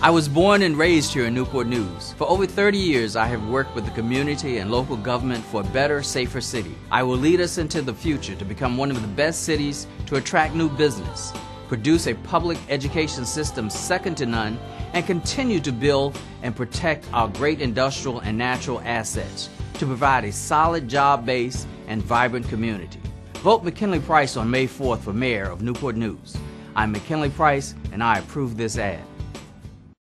I was born and raised here in Newport News. For over 30 years, I have worked with the community and local government for a better, safer city. I will lead us into the future to become one of the best cities to attract new business, produce a public education system second to none, and continue to build and protect our great industrial and natural assets to provide a solid job base and vibrant community. Vote McKinley Price on May 4th for Mayor of Newport News. I'm McKinley Price, and I approve this ad.